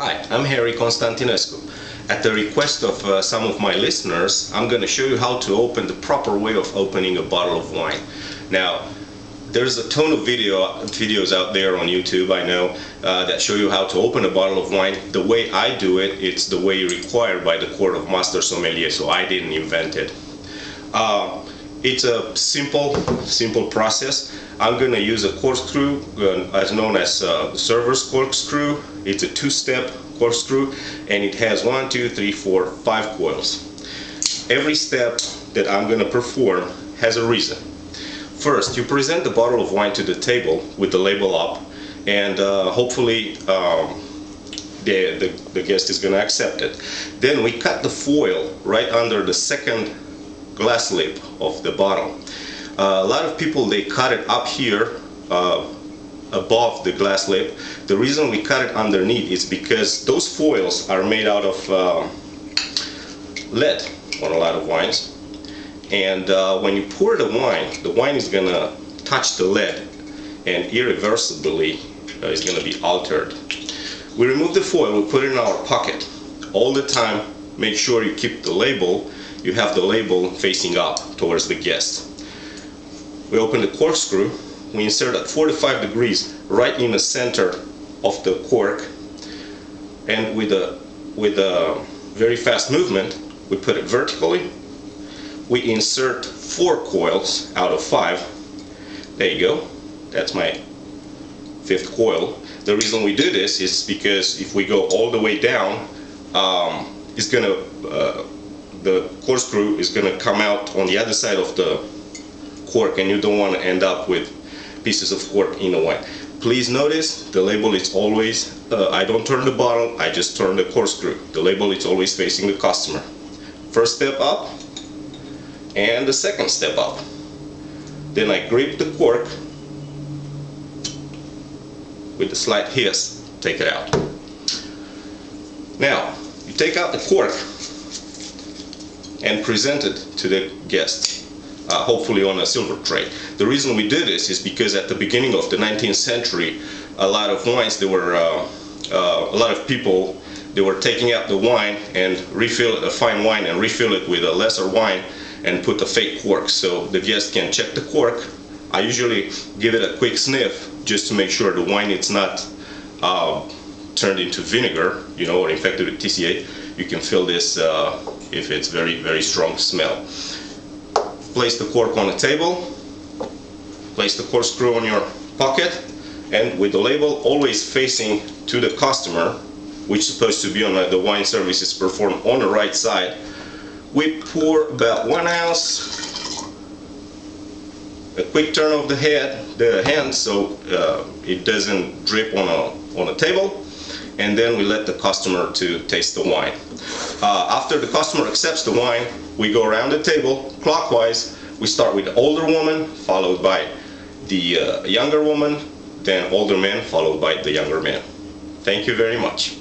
Hi, I'm Harry Constantinescu. At the request of uh, some of my listeners, I'm going to show you how to open the proper way of opening a bottle of wine. Now, there's a ton of video videos out there on YouTube, I know, uh, that show you how to open a bottle of wine. The way I do it, it's the way required by the Court of Master Sommelier, so I didn't invent it. Uh, it's a simple, simple process. I'm going to use a corkscrew, uh, as known as uh, server's corkscrew. It's a two-step corkscrew, and it has one, two, three, four, five coils. Every step that I'm going to perform has a reason. First, you present the bottle of wine to the table with the label up, and uh, hopefully um, the, the, the guest is going to accept it. Then we cut the foil right under the second glass lip of the bottle. Uh, a lot of people they cut it up here uh, above the glass lip. The reason we cut it underneath is because those foils are made out of uh, lead on a lot of wines. And uh, when you pour the wine, the wine is gonna touch the lead and irreversibly uh, is gonna be altered. We remove the foil, we put it in our pocket. All the time, make sure you keep the label you have the label facing up towards the guest. We open the corkscrew, we insert at 45 degrees right in the center of the cork and with a, with a very fast movement we put it vertically. We insert four coils out of five. There you go. That's my fifth coil. The reason we do this is because if we go all the way down, um, it's going to uh, the corkscrew is going to come out on the other side of the cork and you don't want to end up with pieces of cork in the wine. Please notice the label is always, uh, I don't turn the bottle, I just turn the corkscrew. The label is always facing the customer. First step up and the second step up. Then I grip the cork with a slight hiss, take it out. Now, take out the cork and present it to the guest, uh, hopefully on a silver tray. The reason we did this is because at the beginning of the 19th century, a lot of wines, there were uh, uh, a lot of people, they were taking out the wine and refill a fine wine and refill it with a lesser wine and put a fake cork so the guest can check the cork. I usually give it a quick sniff just to make sure the wine is not uh, turned into vinegar, you know, or infected with TCA. You can feel this uh, if it's very, very strong smell. Place the cork on the table, place the corkscrew on your pocket, and with the label always facing to the customer, which is supposed to be on the wine service services performed on the right side, we pour about one ounce, a quick turn of the head, the hand, so uh, it doesn't drip on a on a table, and then we let the customer to taste the wine. Uh, after the customer accepts the wine, we go around the table clockwise. We start with the older woman, followed by the uh, younger woman, then older man, followed by the younger man. Thank you very much.